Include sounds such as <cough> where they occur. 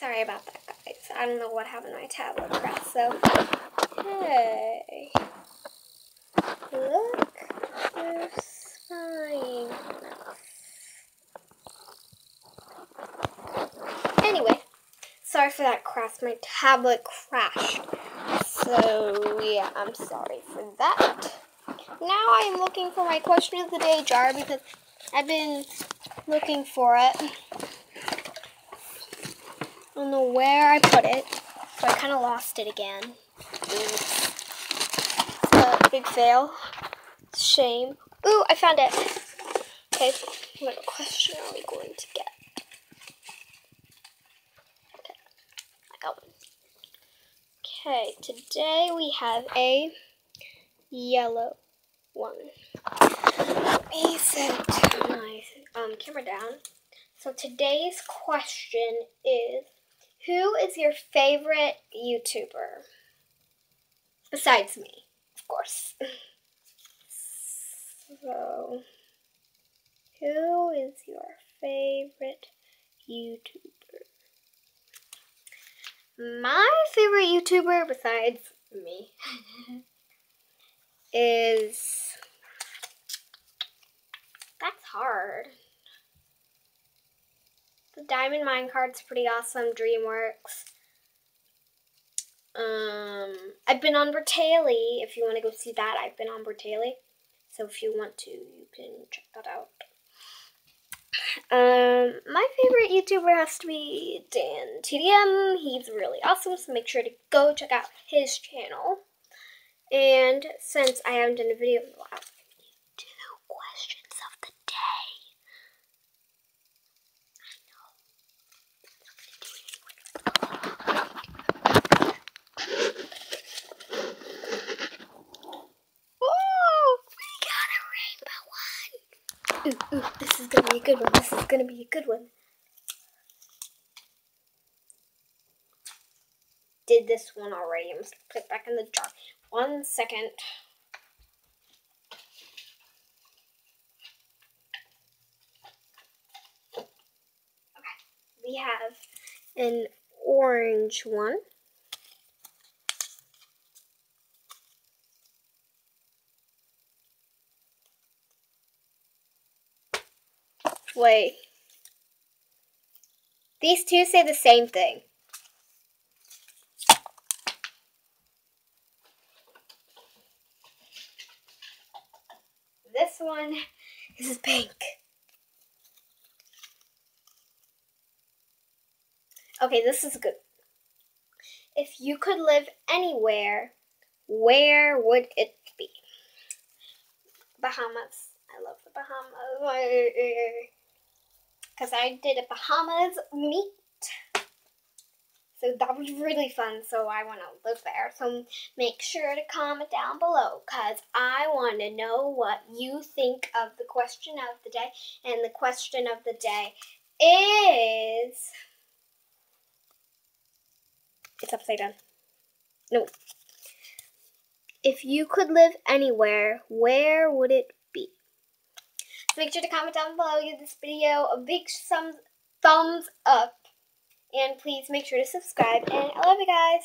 Sorry about that, guys. I don't know what happened to my tablet press. So, hey, look, there's fine. Anyway, sorry for that crash. My tablet crashed. So, yeah, I'm sorry for that. Now I'm looking for my question of the day jar because I've been looking for it don't know where I put it, so I kind of lost it again. Big fail. Shame. Ooh, I found it. Okay, what question are we going to get? Okay, I got one. Okay, today we have a yellow one. Let me set my um, camera down. So today's question is who is your favorite YouTuber? Besides me, of course. so, who is your favorite YouTuber? My favorite YouTuber, besides me, <laughs> is. That's hard. Diamond Minecart's pretty awesome. DreamWorks. Um, I've been on Bertaley. If you want to go see that, I've been on Bertaley. So if you want to, you can check that out. Um, my favorite YouTuber has to be Dan TDM. He's really awesome, so make sure to go check out his channel. And since I haven't done a video in a while, Ooh, ooh, this is gonna be a good one. This is gonna be a good one. Did this one already. I'm just gonna put it back in the jar. One second. Okay, we have an orange one. Wait. These two say the same thing. This one is pink. Okay, this is good. If you could live anywhere, where would it be? Bahamas. I love the Bahamas <laughs> because I did a Bahamas meet. So that was really fun, so I want to live there. So make sure to comment down below because I want to know what you think of the question of the day. And the question of the day is... It's upside down. No. If you could live anywhere, where would it Make sure to comment down below, give this video a big thumbs, thumbs up, and please make sure to subscribe, and I love you guys.